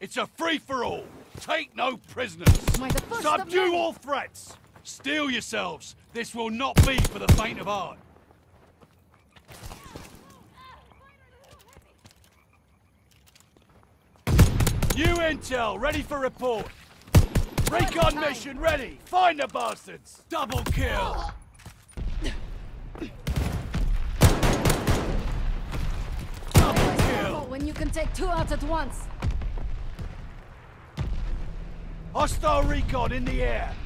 It's a free-for-all. Take no prisoners. My the first Subdue all threats. Steel yourselves. This will not be for the faint of heart. New intel, ready for report. Recon mission ready. Find the bastards. Double kill. Double kill. when you can take two out at once. Hostile recon in the air.